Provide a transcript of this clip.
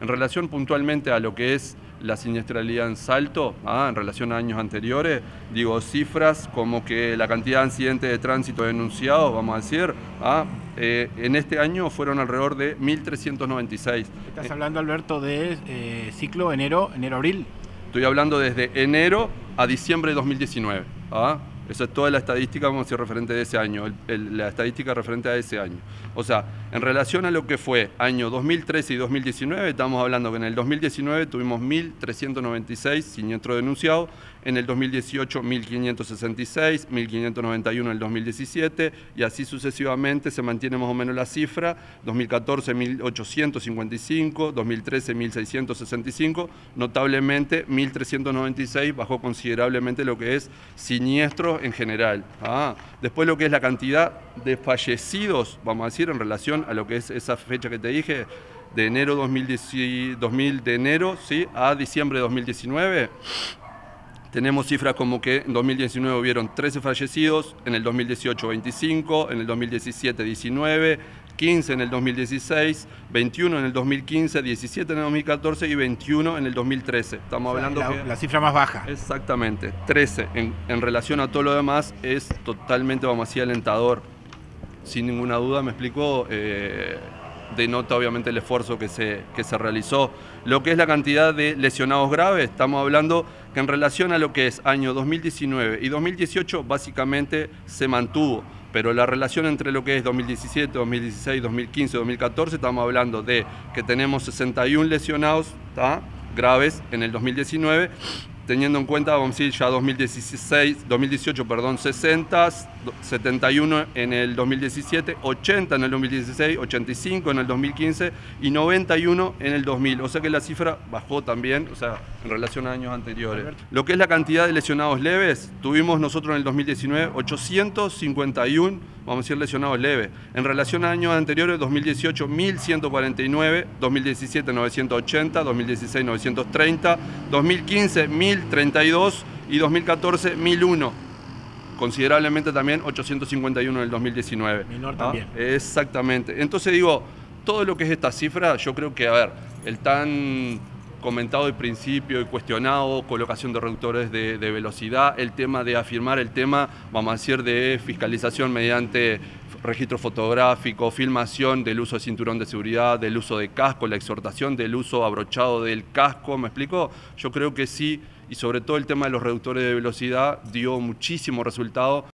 En relación puntualmente a lo que es la siniestralidad en salto, ¿ah? en relación a años anteriores, digo, cifras como que la cantidad de accidentes de tránsito denunciados, vamos a decir, ¿ah? eh, en este año fueron alrededor de 1.396. Estás hablando, Alberto, de eh, ciclo enero, enero-abril. Estoy hablando desde enero a diciembre de 2019. ¿ah? Esa es toda la estadística, vamos a decir, referente de ese año, la estadística referente a ese año. O sea, en relación a lo que fue año 2013 y 2019, estamos hablando que en el 2019 tuvimos 1.396 siniestros denunciados, en el 2018 1.566, 1.591 en el 2017 y así sucesivamente se mantiene más o menos la cifra, 2014 1.855, 2013 1.665, notablemente 1.396 bajó considerablemente lo que es siniestros en general. Ah, después lo que es la cantidad de fallecidos, vamos a decir, en relación a lo que es esa fecha que te dije, de enero 2010, 2000 de enero ¿sí? a diciembre de 2019, tenemos cifras como que en 2019 hubieron 13 fallecidos, en el 2018 25, en el 2017 19, 15 en el 2016, 21 en el 2015, 17 en el 2014 y 21 en el 2013. Estamos hablando la, la cifra más baja. Exactamente, 13 en, relación a todo lo demás es totalmente, vamos a decir, alentador. Sin ninguna duda, me explico, eh, denota obviamente el esfuerzo que se, que se realizó. Lo que es la cantidad de lesionados graves, estamos hablando que en relación a lo que es año 2019 y 2018 básicamente se mantuvo, pero la relación entre lo que es 2017, 2016, 2015, 2014, estamos hablando de que tenemos 61 lesionados graves en el 2019 teniendo en cuenta, vamos a decir, ya 2016, 2018, perdón, 60, 71 en el 2017, 80 en el 2016, 85 en el 2015 y 91 en el 2000. O sea que la cifra bajó también, o sea, en relación a años anteriores. Lo que es la cantidad de lesionados leves, tuvimos nosotros en el 2019 851, vamos a decir, lesionados leves. En relación a años anteriores, 2018 1149, 2017 980, 2016 930, 2015 1000 32 y 2014 1001. Considerablemente también 851 en el 2019. Menor también. Ah, exactamente. Entonces digo, todo lo que es esta cifra, yo creo que, a ver, el tan comentado de principio y cuestionado, colocación de reductores de, velocidad, el tema de afirmar el tema, vamos a decir, de fiscalización mediante registro fotográfico, filmación del uso de cinturón de seguridad, del uso de casco, la exhortación del uso abrochado del casco, ¿me explico? Yo creo que sí, y sobre todo el tema de los reductores de velocidad dio muchísimo resultado